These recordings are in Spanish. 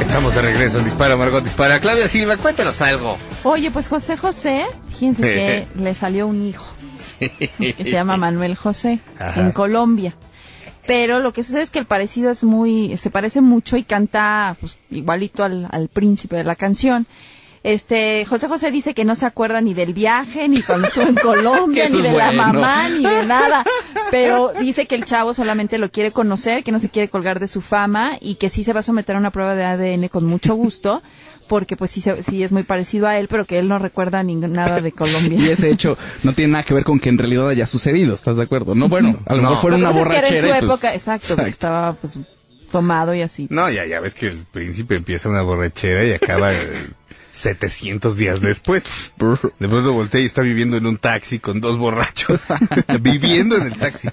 Estamos de regreso en Dispara, Margot Dispara. Claudia Silva, cuéntanos algo. Oye, pues José José, fíjense que le salió un hijo que se llama Manuel José Ajá. en Colombia. Pero lo que sucede es que el parecido es muy, se parece mucho y canta pues, igualito al, al príncipe de la canción. Este, José José dice que no se acuerda ni del viaje, ni cuando estuvo en Colombia, ni de la mamá, ni de nada. Pero dice que el chavo solamente lo quiere conocer, que no se quiere colgar de su fama y que sí se va a someter a una prueba de ADN con mucho gusto, porque pues sí, se- sí es muy parecido a él, pero que él no recuerda ni nada de Colombia. Y ese hecho no tiene nada que ver con que en realidad haya sucedido, ¿estás de acuerdo? No, bueno, a lo No. mejor fue una es que era borrachera. en su pues, época, exacto, porque estaba pues tomado y así. No, ya, ya ves que el príncipe empieza una borrachera y acaba eh, 700 días después. De pronto voltea y está viviendo en un taxi con dos borrachos. viviendo en el taxi.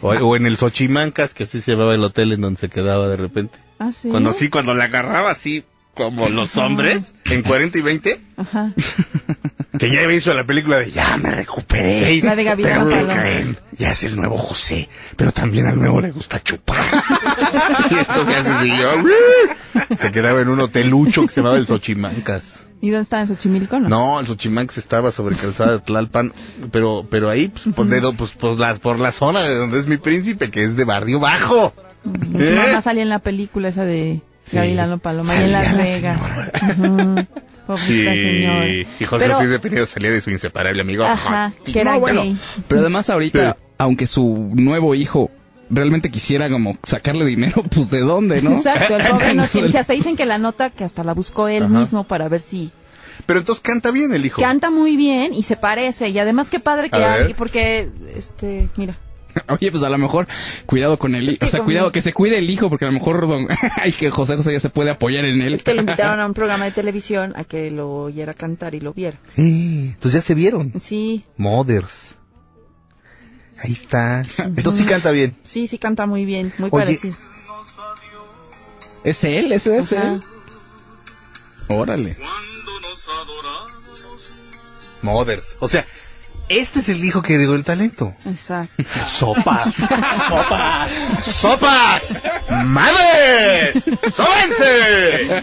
O, o en el Xochimancas, que así se llamaba el hotel en donde se quedaba de repente. Ah, sí. Cuando sí, cuando la agarraba así, como los hombres, en 40 y 20, Ajá. que ya había visto la película de Ya me recuperé. La de Gavilán Pero ¿qué Paloma. creen? Ya es el nuevo José, pero también al nuevo le gusta chupar. y entonces así siguió. Se quedaba en un hotelucho que se llamaba el Xochimancas. ¿Y dónde está en Xochimilco, no? No, el Xochimancas estaba sobre calzada de Tlalpan, pero pero ahí pues, por, dedo, pues, por, la, por la zona de donde es mi príncipe, que es de barrio bajo. Su ¿Eh? mamá salía en la película esa de Sí. Gavilano Paloma y en Las la Vegas. Ujú. Pobrecita señora. y Jorge Pero- Ortiz de Pinedo salía de su inseparable amigo. Ajá, que era No, bueno, gay. pero además ahorita, Sí. aunque su nuevo hijo realmente quisiera como sacarle dinero, pues de dónde, ¿no? Exacto, el pobre no tiene. Si hasta dicen que la nota que hasta la buscó él Ajá. mismo para ver si Pero entonces canta bien el hijo. canta muy bien y se parece. Y además qué padre que hay, porque, este, mira. Oye, pues a lo mejor cuidado con el hijo, o sea, cuidado que se cuide el hijo, porque a lo mejor don... ay, que José José ya se puede apoyar en él. Es que lo invitaron a un programa de televisión a que lo oyera cantar y lo viera. Entonces ya se vieron. Sí, Mothers. Ahí está. Entonces sí canta bien. sí, sí canta muy bien, muy Oye, parecido. ¿Es él? ¿Ese es Ajá. él? Órale. Mothers. O sea, este es el hijo que heredó el talento. Exacto. Sopas. Sopas. Sopas. Madres. Sóbense.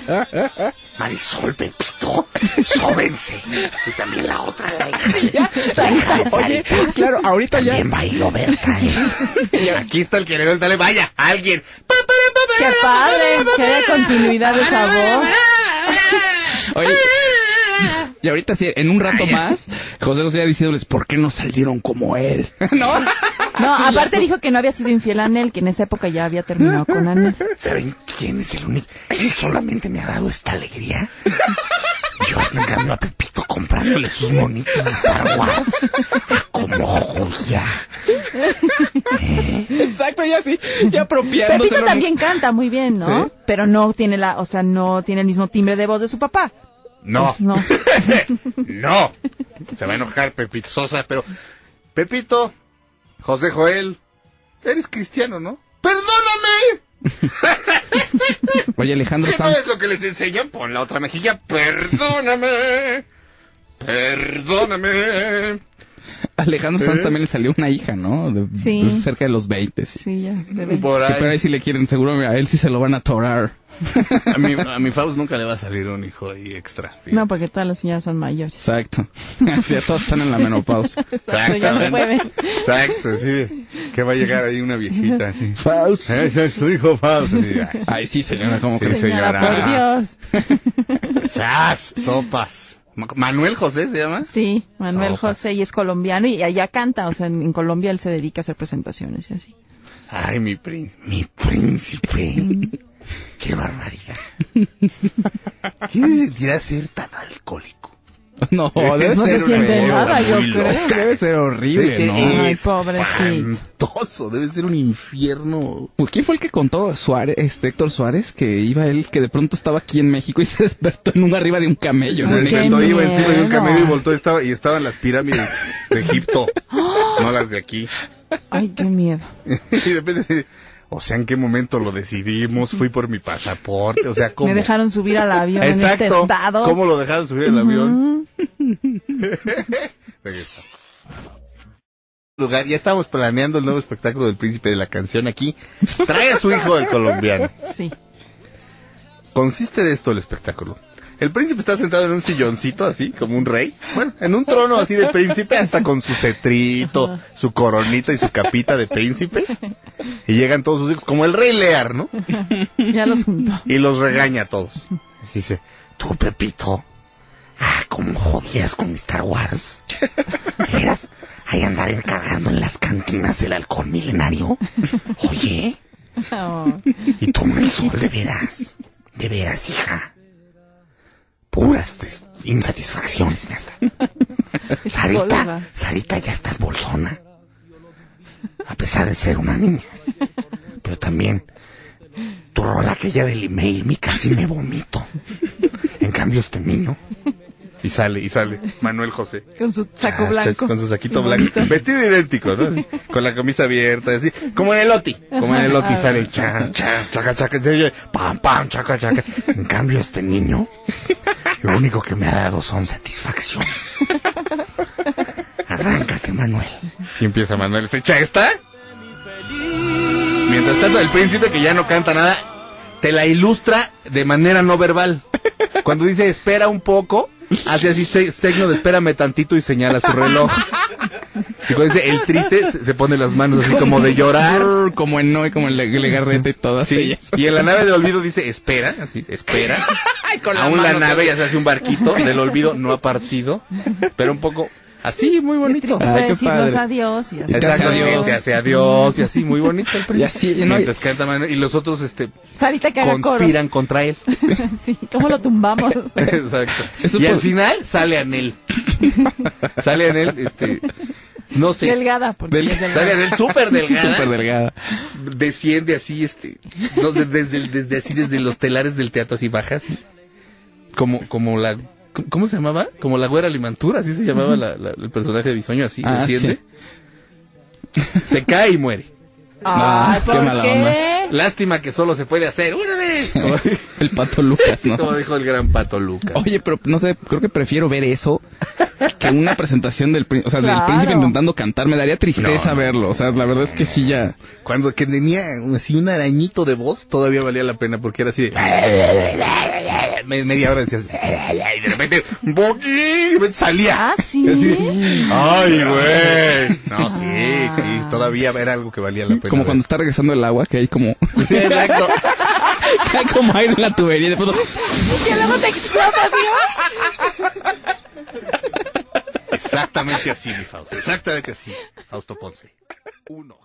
Marisol, Pepito. Sóbense. Y también la otra, la hija. La hija de Oye, claro, ahorita ya... También bailó Berta, ¿eh? Aquí está el que heredó el talento. Vaya, alguien. Qué padre, haya continuidad de esa voz. Oye, y ahorita sí, en un rato más, José José ya diciéndoles, ¿por qué no salieron como él? ¿No? No, aparte dijo que no había sido infiel a Anel, que en esa época ya había terminado con Anel. ¿Saben quién es el único? Él solamente me ha dado esta alegría. Yo en cambio a Pepito comprándole sus monitos de Star Wars. Como joya. Exacto, ya sí, ya apropiándose. Pepito también canta muy bien, ¿no? Sí. Pero no tiene la, o sea, no tiene el mismo timbre de voz de su papá. No. Pues no. no. Se va a enojar Pepito Sosa, pero... Pepito, José Joel, eres cristiano, ¿no? ¡Perdóname! Oye, Alejandro ¿Qué no Sanz, es lo que les enseñan? Pon la otra mejilla. ¡Perdóname! ¡Perdóname! Alejandro Sanz ¿Eh? también le salió una hija, ¿no? De- Sí. de cerca de los 20. sí. Sí, ya, bebé. Por Que ahí. Pero ahí sí le quieren, seguro a él sí se lo van a atorar. A mi, a mi Faust nunca le va a salir un hijo ahí extra. fíjate. No, porque todas las señoras son mayores. Exacto. Ya todos están en la menopausa. Exacto, ya no pueden. Exacto, sí. Que va a llegar ahí una viejita. así. Faust. Ese es tu hijo Faust. Ay, Ay, sí, señora, ¿cómo Sí, que Señora, señora. por Dios. ¡Sas! Sopas. Ma- ¿Manuel José se llama? Sí, Manuel. José y es colombiano y allá canta, o sea, en, en Colombia él se dedica a hacer presentaciones y así. Ay, mi, prín- mi príncipe. ¡Qué barbaridad! ¿Qué se sentirá ser tan alcohólico? No, debe No ser se siente horrible. nada, yo creo. Debe ser horrible, Debe ser ¿no? Ay, pobrecito. debe ser un infierno. ¿Quién fue el que contó Suárez, este Héctor Suárez, que iba él, que de pronto estaba aquí en México y se despertó en un arriba de un camello? Se despertó, iba encima de un camello y voltó estaba, y estaban las pirámides de Egipto, no las de aquí. Ay, qué miedo. y de repente, o sea, ¿en qué momento lo decidimos? Fui por mi pasaporte, o sea, ¿cómo? Me dejaron subir al avión en este estado. ¿Cómo lo dejaron subir el avión? Ujú. Regresamos. Lugar, ya estamos planeando el nuevo espectáculo del príncipe de la canción aquí. Trae a su hijo el colombiano. Sí. Consiste de esto el espectáculo. El príncipe está sentado en un silloncito así, como un rey. Bueno, en un trono así de príncipe, hasta con su cetrito, su coronita y su capita de príncipe. Y llegan todos sus hijos, como el rey Lear, ¿no? Ya los juntó. Y los regaña a todos. Dice, tú, Pepito, ah, cómo jodías con Star Wars. Eras ahí andar encargando en las cantinas el alcohol milenario. Oye, Oh. y toma el sol, de veras. De veras, hija. Puras des- insatisfacciones me has dado. Sarita. Sarita, ya estás bolsona. A pesar de ser una niña. Pero también, tu rola aquella del email, mi casi me vomito. En cambio, este niño. Y sale, y sale Manuel José. Con su saco Ah, blanco. Con su saquito blanco. Vestido idéntico, ¿no? Así, Con la camisa abierta, así. Como en el Oti. Como en el Oti sale el chas, chas, chaca, chaca. Pam, pam, chaca, chaca. En cambio, este niño, lo único que me ha dado son satisfacciones. Arráncate, Manuel. Y empieza Manuel. ¿Se echa esta? Mientras tanto, el príncipe, que ya no canta nada, te la ilustra de manera no verbal. Cuando dice espera un poco, hace así se- signo de espérame tantito y señala su reloj. Y cuando dice el triste, se, pone las manos así como de llorar. Como en Noé, como en Le- Legarreta y todas Sí. ellas. Y en la nave de olvido dice espera, así, espera. con la Aún la nave ya se hace un barquito del olvido, no ha partido, pero un poco así, muy bonito. Ay, qué decirnos padre. adiós y así. te hace adiós. y así, muy bonito el príncipe. Y así, ¿no? Mientras canta y los otros este Sarita que haga coros. conspiran contra él. Sí, ¿cómo lo tumbamos? Exacto. Eso y al por- final sale Anel. sale Anel, este, no sé. Delgada, porque Del- es delgada. Sale Anel súper delgada. Súper delgada. Desciende así, este, no, de- desde, desde así, desde los telares del teatro así baja, así. Como, como la, ¿cómo se llamaba? Como la güera Limantura, así se llamaba la- la- el personaje de Bisoño, así, Ah, desciende. Se cae y muere. Ah, ¿por qué mala qué? Lástima que solo se puede hacer una vez. Como, El pato Lucas, ¿no? como dijo el gran pato Lucas. Oye, pero no sé, creo que prefiero ver eso que una presentación del príncipe, o sea, del príncipe intentando cantar. Me daría tristeza No, no. verlo. O sea, la verdad es que sí ya. Cuando que tenía así un arañito de voz, todavía valía la pena porque era así de... Me- Media hora decías... Y de repente... ¡boqui! Salía. Ah, sí. Así, ¡Ay, güey! No, sí, sí. Todavía era algo que valía la pena. Como ver. cuando está regresando el agua, que hay como, Sí, exacto. que hay como aire en la tubería y después... Que luego te explotas, ¿no? Exactamente así, mi Fausto. Exactamente así. Fausto Ponce. Uno.